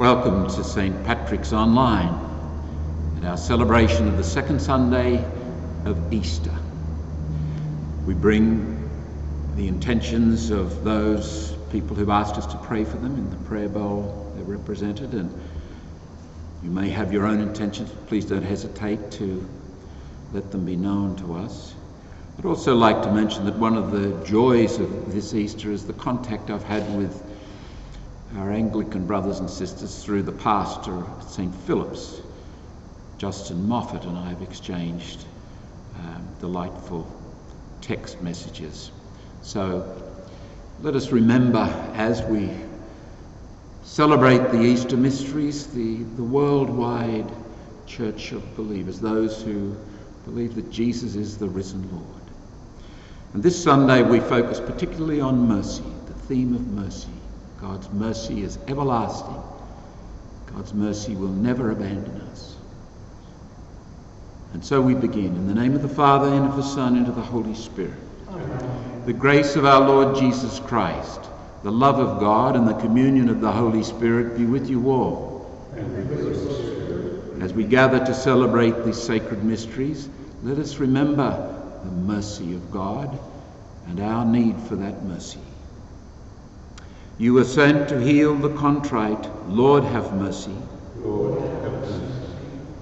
Welcome to St. Patrick's Online and our celebration of the second Sunday of Easter. We bring the intentions of those people who've asked us to pray for them in the prayer bowl they're represented, and you may have your own intentions. Please don't hesitate to let them be known to us. I'd also like to mention that one of the joys of this Easter is the contact I've had with our Anglican brothers and sisters through the pastor at St. Philip's. Justin Moffatt and I have exchanged um, delightful text messages. So let us remember as we celebrate the Easter mysteries, the, the worldwide church of believers, those who believe that Jesus is the risen Lord. And this Sunday we focus particularly on mercy, the theme of mercy. God's mercy is everlasting. God's mercy will never abandon us. And so we begin in the name of the Father, and of the Son, and of the Holy Spirit. Amen. The grace of our Lord Jesus Christ, the love of God, and the communion of the Holy Spirit be with you all. With As we gather to celebrate these sacred mysteries, let us remember the mercy of God and our need for that mercy. You were sent to heal the contrite. Lord, have mercy. Lord, have mercy.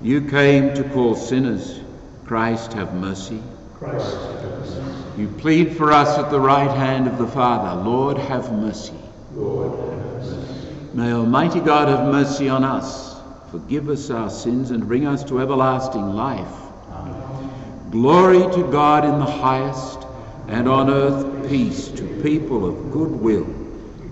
You came to call sinners. Christ, have mercy. Christ, have mercy. You plead for us at the right hand of the Father. Lord, have mercy. Lord, have mercy. May Almighty God have mercy on us, forgive us our sins, and bring us to everlasting life. Amen. Glory to God in the highest, and on earth peace to people of good will.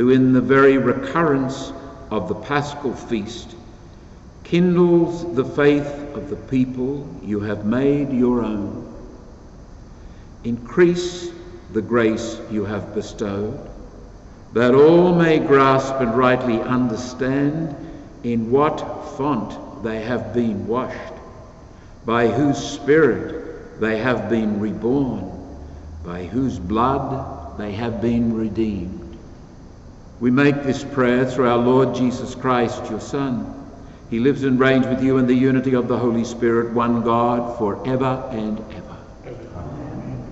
who in the very recurrence of the paschal feast kindles the faith of the people you have made your own. Increase the grace you have bestowed, that all may grasp and rightly understand in what font they have been washed, by whose Spirit they have been reborn, by whose blood they have been redeemed. We make this prayer through our Lord Jesus Christ, your Son. He lives and reigns with you in the unity of the Holy Spirit, one God, for ever and ever. Amen.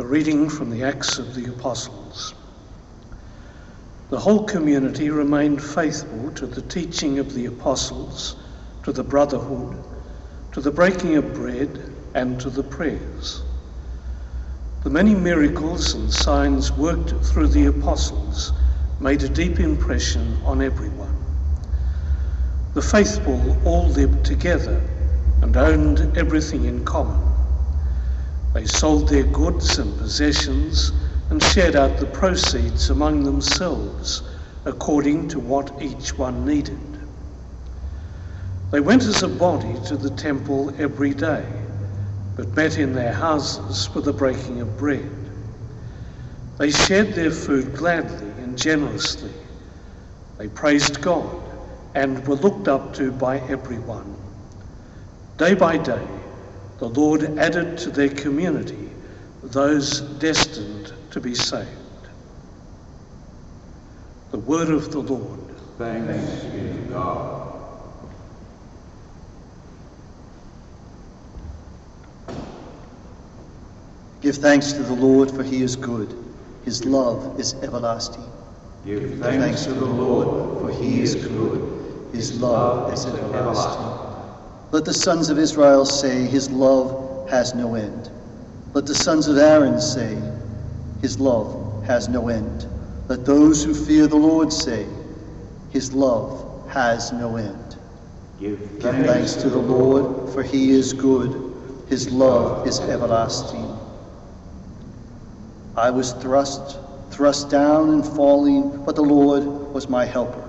A reading from the Acts of the Apostles. The whole community remained faithful to the teaching of the apostles, to the brotherhood, to the breaking of bread, and to the prayers. The many miracles and signs worked through the apostles made a deep impression on everyone. The faithful all lived together and owned everything in common. They sold their goods and possessions and shared out the proceeds among themselves according to what each one needed. They went as a body to the temple every day but met in their houses for the breaking of bread. They shared their food gladly and generously. They praised God and were looked up to by everyone. Day by day, the Lord added to their community those destined to be saved. The word of the Lord. Thanks be to God. Give thanks to the Lord, for he is good. His love is everlasting. Give Thanks to the Lord, for he is good. His love is everlasting. Let the sons of Israel say, His love has no end. Let the sons of Aaron say, His love has no end. Let those who fear the Lord say, His love has no end. Give Give thanks to the Lord, for he is good. His love is everlasting. I was thrust, thrust down and falling, but the Lord was my helper.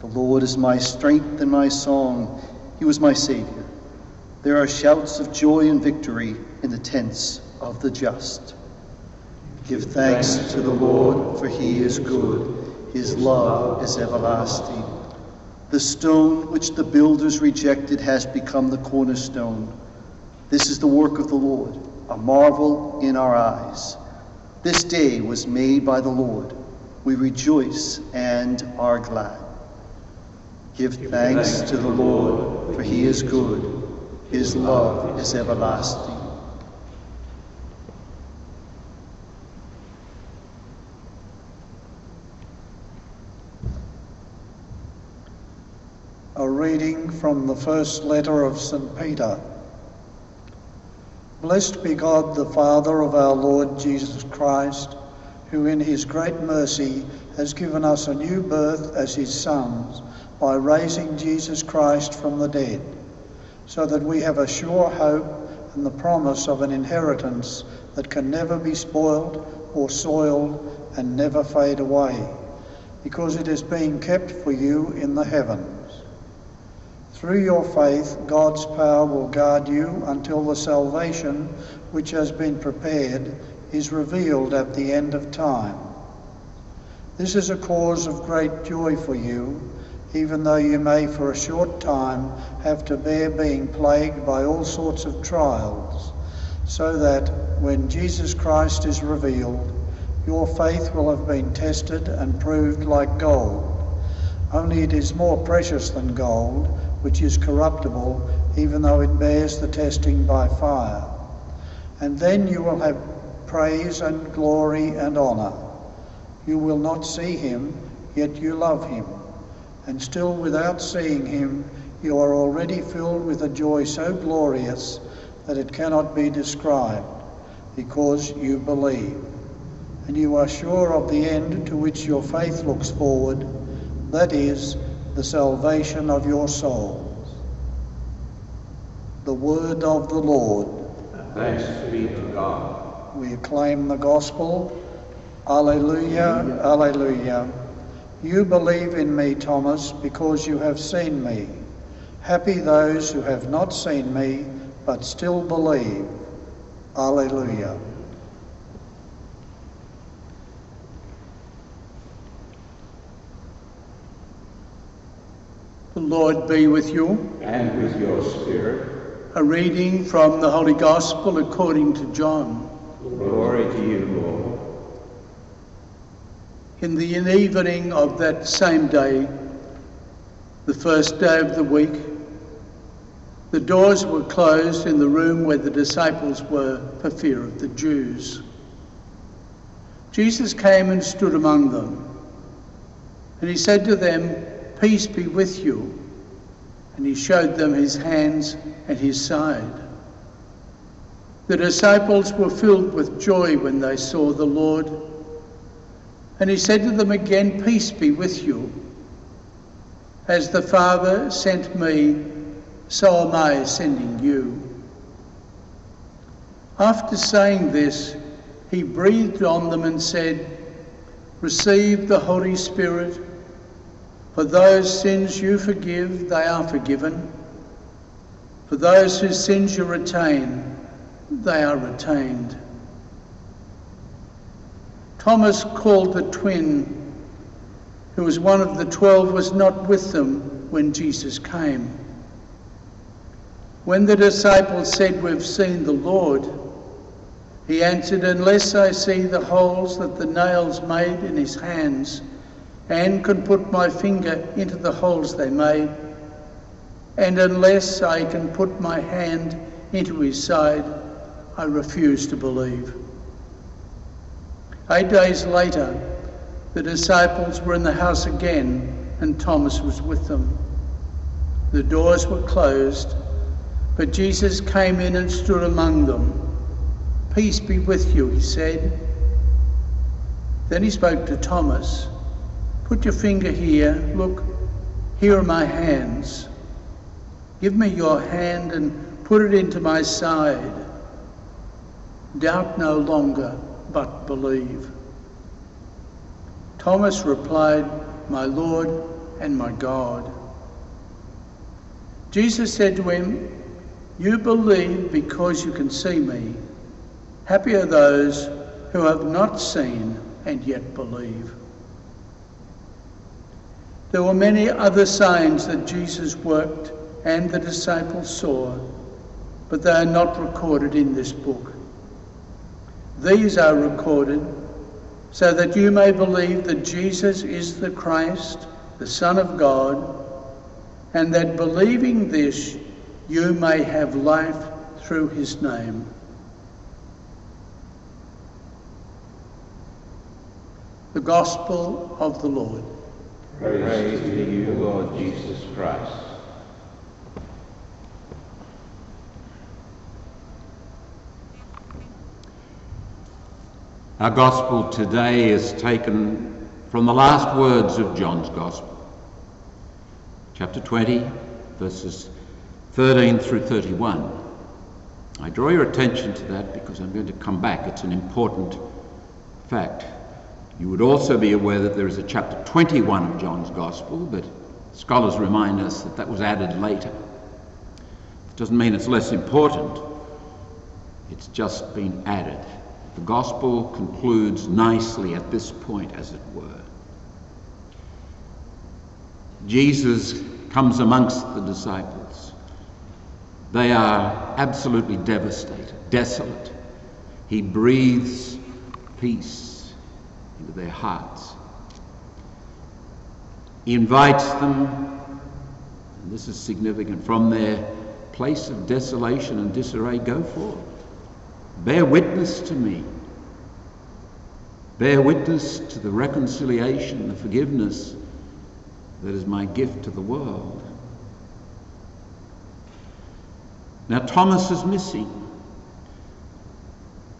The Lord is my strength and my song. He was my Savior. There are shouts of joy and victory in the tents of the just. Give thanks to the Lord, for he is good. His love is everlasting. The stone which the builders rejected has become the cornerstone. This is the work of the Lord, a marvel in our eyes. This day was made by the Lord. We rejoice and are glad. Give thanks to the Lord, for he is good. His love is everlasting. A reading from the first letter of St. Peter. Blessed be God, the Father of our Lord Jesus Christ, who in his great mercy has given us a new birth as his sons by raising Jesus Christ from the dead, so that we have a sure hope and the promise of an inheritance that can never be spoiled or soiled and never fade away, because it is being kept for you in the heavens. Through your faith, God's power will guard you until the salvation which has been prepared is revealed at the end of time. This is a cause of great joy for you, even though you may for a short time have to bear being plagued by all sorts of trials, so that when Jesus Christ is revealed, your faith will have been tested and proved like gold. Only it is more precious than gold which is corruptible, even though it bears the testing by fire. And then you will have praise and glory and honour. You will not see him, yet you love him. And still without seeing him, you are already filled with a joy so glorious that it cannot be described, because you believe. And you are sure of the end to which your faith looks forward, that is, the salvation of your souls. The word of the Lord. Thanks be to God. We acclaim the gospel. Alleluia, alleluia. You believe in me, Thomas, because you have seen me. Happy those who have not seen me, but still believe. Alleluia. The Lord be with you. And with your spirit, A reading from the Holy Gospel according to John. glory to you, Lord. In the evening of that same day, the first day of the week, the doors were closed in the room where the disciples were for fear of the Jews. Jesus came and stood among them, and he said to them, Peace be with you. And he showed them his hands and his side. The disciples were filled with joy when they saw the Lord. And he said to them again, Peace be with you. As the Father sent me, so am I sending you. After saying this, he breathed on them and said, Receive the Holy Spirit. For those sins you forgive, they are forgiven. For those whose sins you retain, they are retained. Thomas, called the twin, who was one of the twelve, was not with them when Jesus came. When the disciples said, We've seen the Lord, he answered, Unless I see the holes that the nails made in his hands, and can put my finger into the holes they made, and unless I can put my hand into his side, I refuse to believe. Eight days later, the disciples were in the house again, and Thomas was with them. The doors were closed, but Jesus came in and stood among them. Peace be with you, he said. Then he spoke to Thomas. Put your finger here. Look, here are my hands. Give me your hand and put it into my side. Doubt no longer, but believe. Thomas replied, My Lord and my God. Jesus said to him, You believe because you can see me. Happy are those who have not seen and yet believe. There were many other signs that Jesus worked and the disciples saw, but they are not recorded in this book. These are recorded so that you may believe that Jesus is the Christ, the Son of God, and that believing this you may have life through his name. The Gospel of the Lord. Praise, to you, Lord Jesus Christ. Our Gospel today is taken from the last words of John's Gospel, chapter 20, verses 13 through 31. I draw your attention to that because I'm going to come back. It's an important fact. You would also be aware that there is a chapter 21 of John's Gospel, but scholars remind us that that was added later. It doesn't mean it's less important, it's just been added. The Gospel concludes nicely at this point, as it were. Jesus comes amongst the disciples. They are absolutely devastated, desolate. He breathes peace into their hearts. He invites them, and this is significant, from their place of desolation and disarray go forth. Bear witness to me. Bear witness to the reconciliation, the forgiveness that is my gift to the world. Now, Thomas is missing.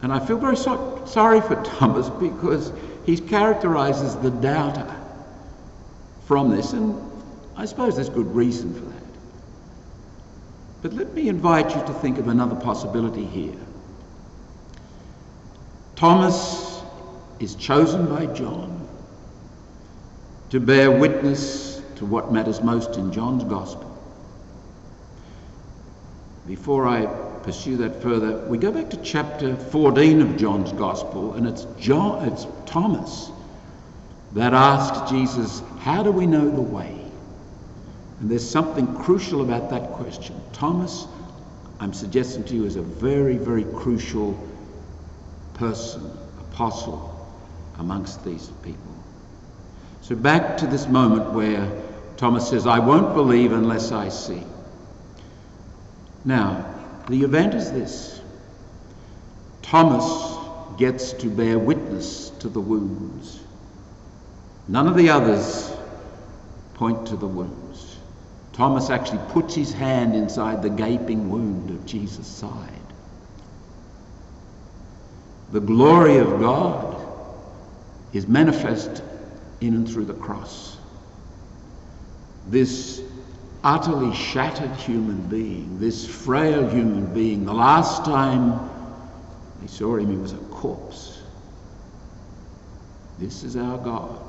And I feel very so- sorry for Thomas because he characterizes the doubter from this, and I suppose there's good reason for that. But let me invite you to think of another possibility here. Thomas is chosen by John to bear witness to what matters most in John's Gospel. Before I pursue that further, we go back to chapter 14 of John's Gospel, and it's John, it's Thomas that asks Jesus, "How do we know the way?" And there's something crucial about that question. Thomas, I'm suggesting to you, is a very, very crucial person, apostle amongst these people. So back to this moment where Thomas says, "I won't believe unless I see." Now, the event is this Thomas gets to bear witness to the wounds. None of the others point to the wounds. Thomas actually puts his hand inside the gaping wound of Jesus' side. The glory of God is manifest in and through the cross. This utterly shattered human being, this frail human being. The last time they saw him, he was a corpse. This is our God.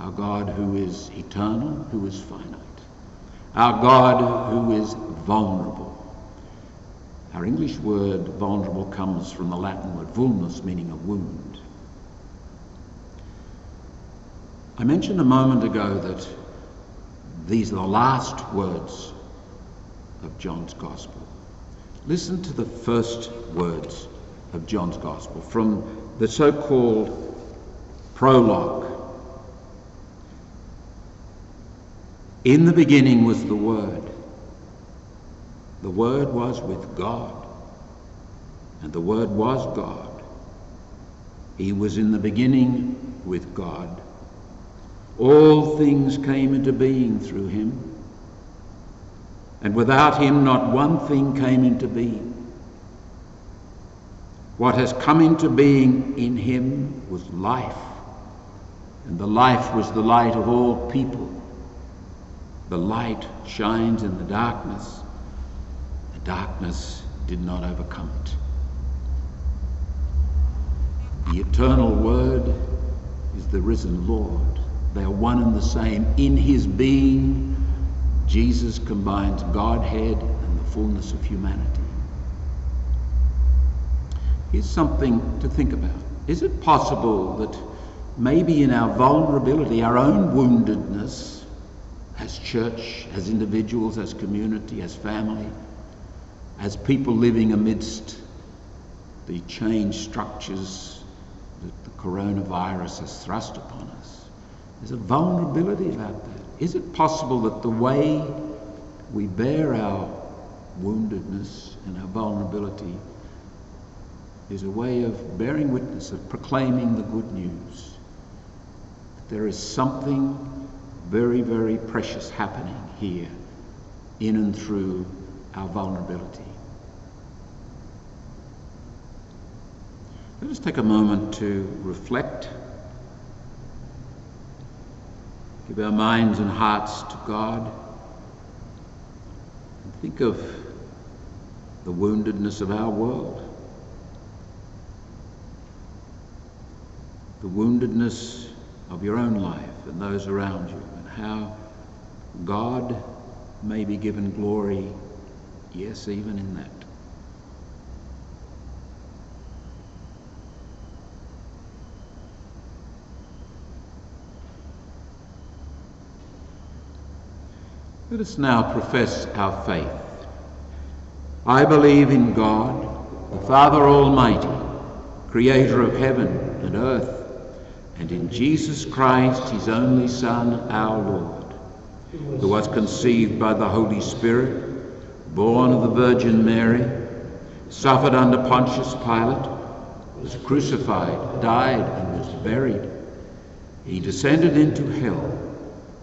Our God who is eternal, who is finite. Our God who is vulnerable. Our English word vulnerable comes from the Latin word vulnus, meaning a wound. I mentioned a moment ago that these are the last words of John's Gospel. Listen to the first words of John's Gospel from the so called prologue. In the beginning was the Word. The Word was with God, and the Word was God. He was in the beginning with God. All things came into being through him, and without him not one thing came into being. What has come into being in him was life, and the life was the light of all people. The light shines in the darkness, the darkness did not overcome it. The eternal Word is the risen Lord. They are one and the same. In his being, Jesus combines Godhead and the fullness of humanity. Here's something to think about. Is it possible that maybe in our vulnerability, our own woundedness, as church, as individuals, as community, as family, as people living amidst the changed structures that the coronavirus has thrust upon us, there's a vulnerability about that. Is it possible that the way we bear our woundedness and our vulnerability is a way of bearing witness, of proclaiming the good news? That There is something very, very precious happening here in and through our vulnerability. Let us take a moment to reflect Give our minds and hearts to God. And think of the woundedness of our world, the woundedness of your own life and those around you, and how God may be given glory, yes, even in that. Let us now profess our faith. I believe in God, the Father Almighty, creator of heaven and earth, and in Jesus Christ, his only Son, our Lord, who was conceived by the Holy Spirit, born of the Virgin Mary, suffered under Pontius Pilate, was crucified, died, and was buried. He descended into hell.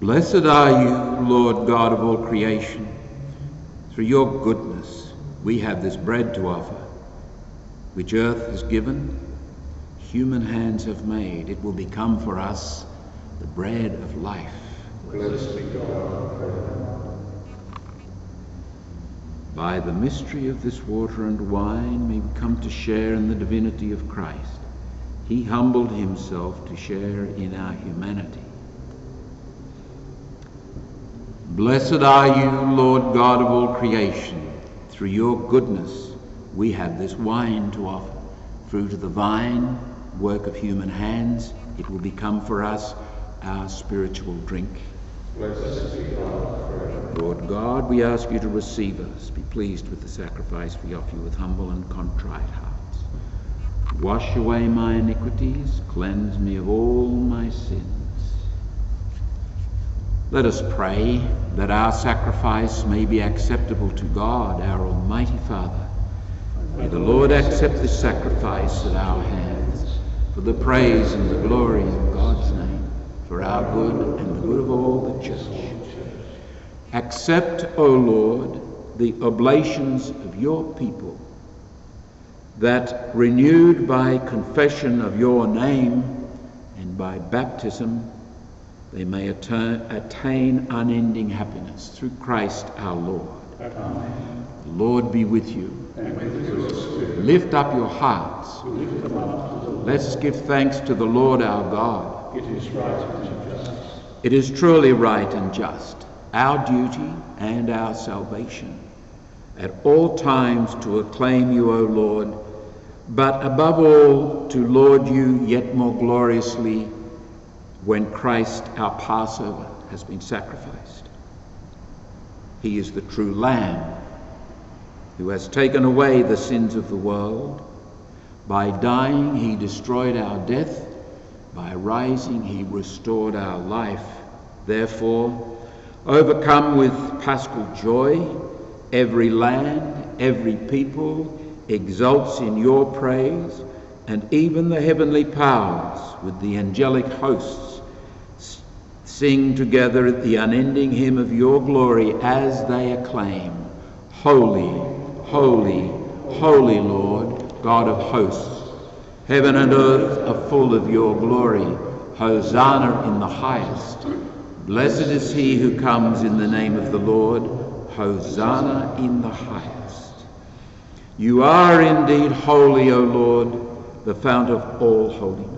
Blessed are you, Lord God of all creation. Through your goodness, we have this bread to offer, which earth has given, human hands have made. It will become for us the bread of life. Blessed be God. By the mystery of this water and wine, may we come to share in the divinity of Christ. He humbled himself to share in our humanity. Blessed are you, Lord God of all creation. Through your goodness, we have this wine to offer. Fruit of the vine, work of human hands, it will become for us our spiritual drink. Lord God, we ask you to receive us. Be pleased with the sacrifice we offer you with humble and contrite hearts. Wash away my iniquities, cleanse me of all my sins. Let us pray that our sacrifice may be acceptable to God, our Almighty Father. May the Lord accept this sacrifice at our hands for the praise and the glory of God's name, for our good and the good of all the church. Accept, O Lord, the oblations of your people, that renewed by confession of your name and by baptism, they may attain unending happiness through Christ our Lord. Amen. The Lord be with you. With Lift up your hearts. Let's give thanks to the Lord our God. It is right and just. It is truly right and just, our duty and our salvation, at all times to acclaim you, O Lord, but above all to laud you yet more gloriously when Christ, our Passover, has been sacrificed. He is the true Lamb who has taken away the sins of the world. By dying, he destroyed our death. By rising, he restored our life. Therefore, overcome with paschal joy, every land, every people exults in your praise, and even the heavenly powers with the angelic hosts sing together the unending hymn of your glory as they acclaim, Holy, holy, holy Lord, God of hosts. Heaven and earth are full of your glory. Hosanna in the highest. Blessed is he who comes in the name of the Lord. Hosanna in the highest. You are indeed holy, O Lord, the fount of all holiness.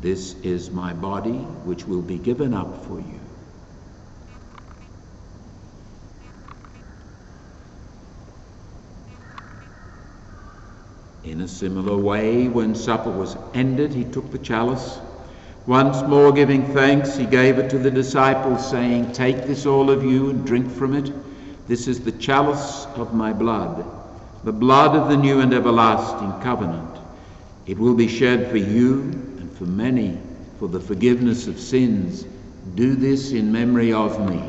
This is my body, which will be given up for you. In a similar way, when supper was ended, he took the chalice. Once more giving thanks, he gave it to the disciples, saying, Take this, all of you, and drink from it. This is the chalice of my blood, the blood of the new and everlasting covenant. It will be shed for you for many for the forgiveness of sins. Do this in memory of me.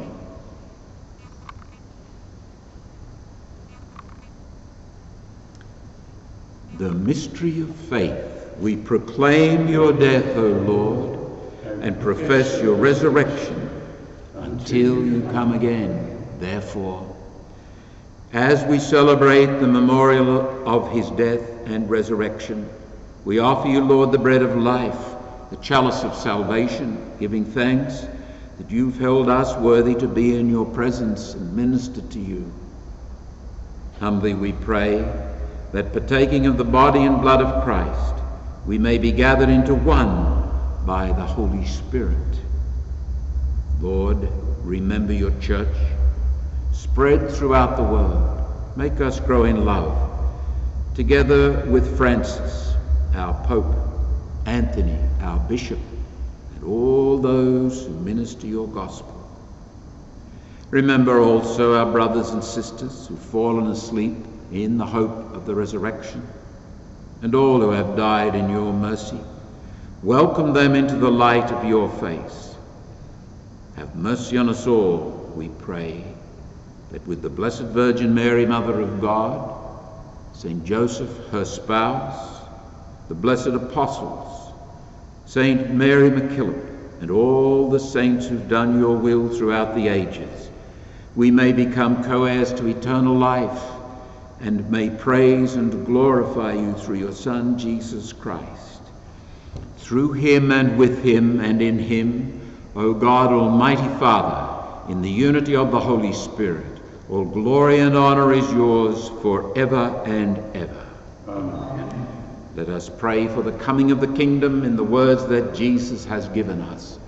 the mystery of faith. We proclaim your death, O Lord, and profess your resurrection until you come again. Therefore, as we celebrate the memorial of his death and resurrection, we offer you, Lord, the bread of life, the chalice of salvation, giving thanks that you've held us worthy to be in your presence and minister to you. Humbly we pray that partaking of the body and blood of Christ, we may be gathered into one by the Holy Spirit. Lord, remember your church, spread throughout the world, make us grow in love, together with Francis, our Pope, Anthony, our Bishop, and all those who minister your gospel. Remember also our brothers and sisters who've fallen asleep in the hope of the resurrection, and all who have died in your mercy. Welcome them into the light of your face. Have mercy on us all, we pray, that with the Blessed Virgin Mary, Mother of God, Saint Joseph, her spouse, the blessed apostles, Saint Mary MacKillop, and all the saints who've done your will throughout the ages, we may become co heirs to eternal life and may praise and glorify you through your Son, Jesus Christ. Through him and with him and in him, O God, Almighty Father, in the unity of the Holy Spirit, all glory and honor is yours forever and ever. Amen. Let us pray for the coming of the kingdom in the words that Jesus has given us.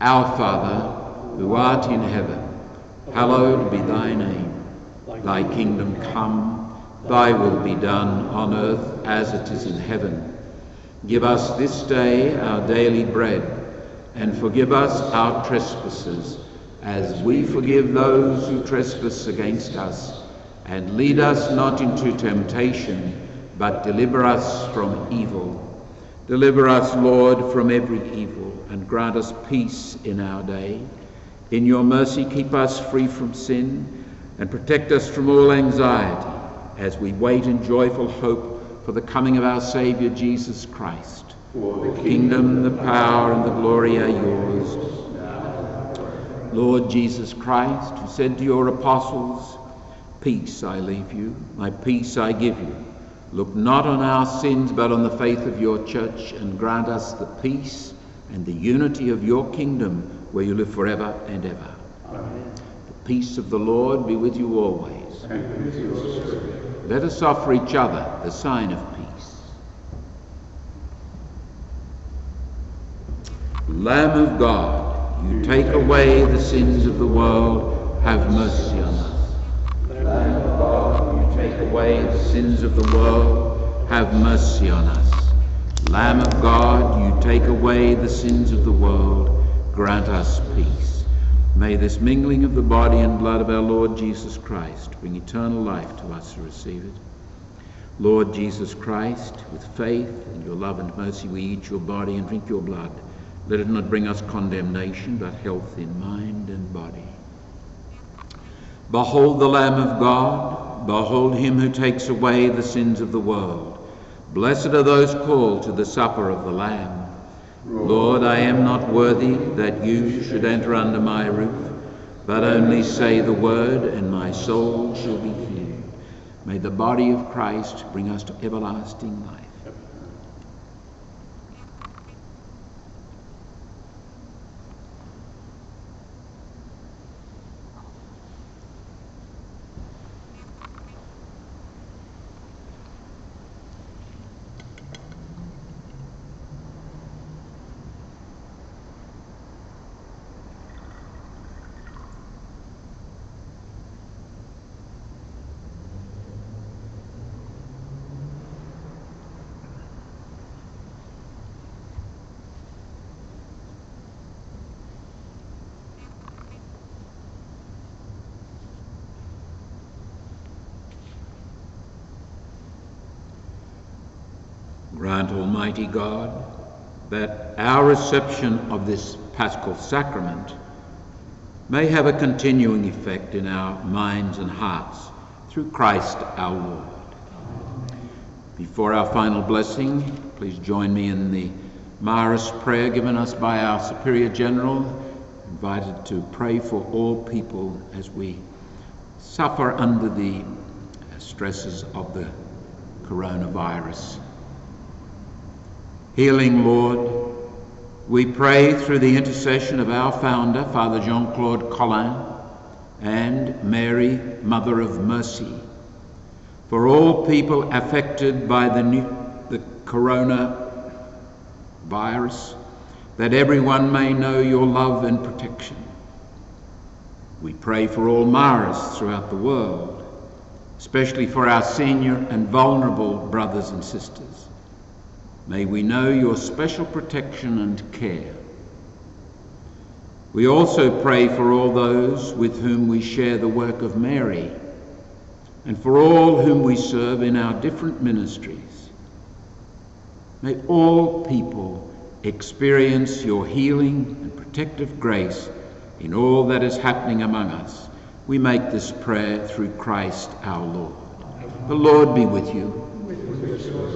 Our Father, who art in heaven, hallowed be thy name. Thy kingdom come Thy will be done on earth as it is in heaven. Give us this day our daily bread, and forgive us our trespasses, as we forgive those who trespass against us. And lead us not into temptation, but deliver us from evil. Deliver us, Lord, from every evil, and grant us peace in our day. In your mercy, keep us free from sin, and protect us from all anxiety as we wait in joyful hope for the coming of our Saviour Jesus Christ. For the kingdom, the power, and the glory are yours. Lord Jesus Christ, who said to your apostles, Peace I leave you, my peace I give you. Look not on our sins, but on the faith of your church, and grant us the peace and the unity of your kingdom, where you live forever and ever. Amen. The peace of the Lord be with you always. With. Let us offer each other the sign of peace. Lamb of God, you take away the sins of the world, have mercy on us. Lamb of God, you take away the sins of the world, have mercy on us. Lamb of God, you take away the sins of the world, grant us peace. May this mingling of the body and blood of our Lord Jesus Christ bring eternal life to us who receive it. Lord Jesus Christ, with faith and your love and mercy, we eat your body and drink your blood. Let it not bring us condemnation, but health in mind and body. Behold the Lamb of God. Behold him who takes away the sins of the world. Blessed are those called to the supper of the Lamb. Lord, I am not worthy that you should enter under my roof, but only say the word, and my soul shall be healed. May the body of Christ bring us to everlasting life. Grant, Almighty God, that our reception of this Paschal Sacrament may have a continuing effect in our minds and hearts through Christ our Lord. Before our final blessing, please join me in the Marist prayer given us by our Superior General, invited to pray for all people as we suffer under the stresses of the coronavirus. Healing Lord, we pray through the intercession of our founder, Father Jean Claude Colin, and Mary, Mother of Mercy, for all people affected by the, new, the corona virus, that everyone may know your love and protection. We pray for all Marists throughout the world, especially for our senior and vulnerable brothers and sisters. May we know your special protection and care. We also pray for all those with whom we share the work of Mary and for all whom we serve in our different ministries. May all people experience your healing and protective grace in all that is happening among us. We make this prayer through Christ our Lord. The Lord be with you.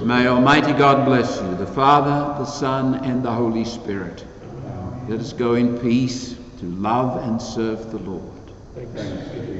May Almighty God bless you, the Father, the Son, and the Holy Spirit. Let us go in peace to love and serve the Lord.